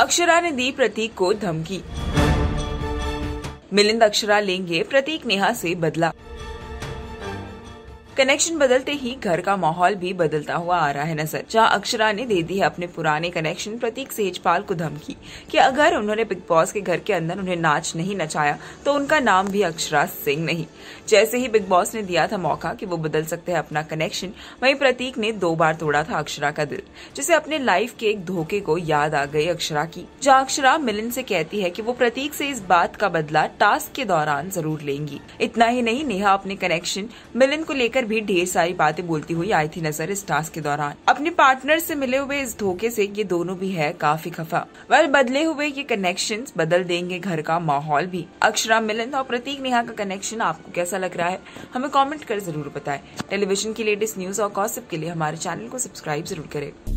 अक्षरा ने दी प्रतीक को धमकी। मिलिंद अक्षरा लेंगे प्रतीक नेहा से बदला। कनेक्शन बदलते ही घर का माहौल भी बदलता हुआ आ रहा है नज़र। जहाँ अक्षरा ने दे दी है अपने पुराने कनेक्शन, प्रतीक सेजपाल को धमकी कि अगर उन्होंने बिग बॉस के घर के अंदर उन्हें नाच नहीं नचाया तो उनका नाम भी अक्षरा सिंह नहीं। जैसे ही बिग बॉस ने दिया था मौका कि वो बदल सकते हैं अपना कनेक्शन, वहीं प्रतीक ने दो बार तोड़ा था अक्षरा का दिल, जिसे अपने लाइफ के एक धोखे को याद आ गई अक्षरा की, जहाँ अक्षरा मिलन से कहती है कि वो प्रतीक से इस बात का बदला टास्क के दौरान ज़रूर लेंगी। इतना ही नहीं, नेहा अपने कनेक्शन मिलन को लेकर लेकर भी ढेर सारी बातें बोलती हुई आई थी नज़र इस टास्क के दौरान। अपने पार्टनर से मिले हुए इस धोखे से ये दोनों भी है काफ़ी खफा। वह बदले हुए ये कनेक्शन बदल देंगे घर का माहौल भी। अक्षरा मिलन और प्रतीक नेहा का कनेक्शन आपको कैसा लग रहा है? हमें कॉमेंट कर ज़रूर बताए। टेलीविज़न की लेटेस्ट न्यूज़ और कॉसिप के लिए हमारे चैनल को सब्सक्राइब ज़रूर करें।